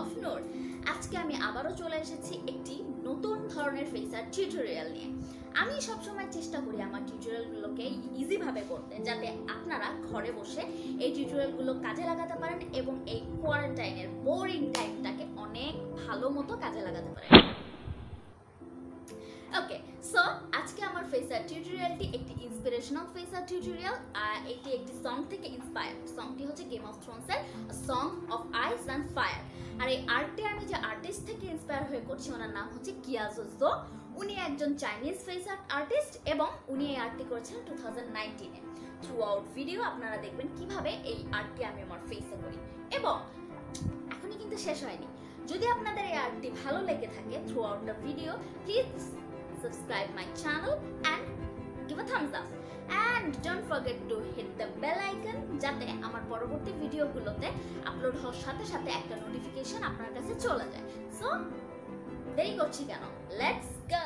Of নোর আজকে আমি আবারও চলে এসেছি একটি নতুন ধরনের ফেসার টিউটোরিয়াল নিয়ে। আমি সবসময় চেষ্টা করি আমার টিউটোরিয়ালগুলোকে ইজিভাবে করতে, যাতে আপনারা ঘরে বসে এই টিউটোরিয়ালগুলো কাজে লাগাতে পারেন এবং এই কোয়ারেন্টাইনের বোরিং টাইমটাকে অনেক ভালো মতো কাজে লাগাতে পারেন। ওকে সো আজকে আমার ফেসার টিউটোরিয়ালটি একটি ইন্সপিরেশনাল ফেসার টিউটোরিয়াল এটি একটি সং থেকে ইন্সপায়ার্ড সংটি হচ্ছে game of থ্রোনসের song of ice and fire আর এই আর্টটি আমি যে আর্টিস্ট থেকে ইন্সপায়ার হয়ে করছি, ওনার নাম হচ্ছে কিয়াজোজো উনি একজন চাইনিজ ফেস আর্ট আর্টিস্ট এবং উনি এই আর্টটি করেছিলেন টু থাউজেন্ড নাইনটিনে থ্রু আউট ভিডিও আপনারা দেখবেন কীভাবে এই আর্টটি আমি আমার ফেসে করি। এবং এখনই কিন্তু শেষ হয়নি। যদি আপনাদের এই আর্টটি ভালো লেগে থাকে throughout the video please subscribe my channel and give a thumbs up and don't forget to hit the bell icon যাতে আমার পরবর্তী ভিডিওগুলোতে আপলোড হওয়ার সাথে সাথে একটা নোটিফিকেশন আপনার কাছে চলে যায় সো দেরি করছি কেন let's go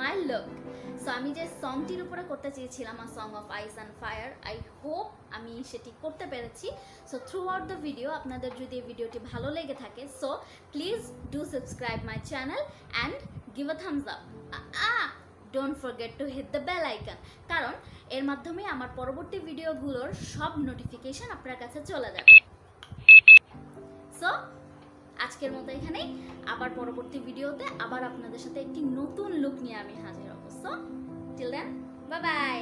my look so আমি যে সংটির উপরে করতে চেয়েছিলাম a song of ice and fire I hope আমি সেটি করতে পেরেছি। So throughout the video আপনাদের যদি এই ভিডিওটি ভালো লেগে থাকে so please do subscribe my channel and give a thumbs up don't forget to hit the bell icon কারণ, এর মাধ্যমে আমার পরবর্তী ভিডিওগুলোর সব নোটিফিকেশন আপনার কাছে চলে যাবে। সো আজকের মতো এখানেই। আবার পরবর্তী ভিডিওতে আবার আপনাদের সাথে একটি নতুন লুক নিয়ে আমি হাজির হব। So till then bye bye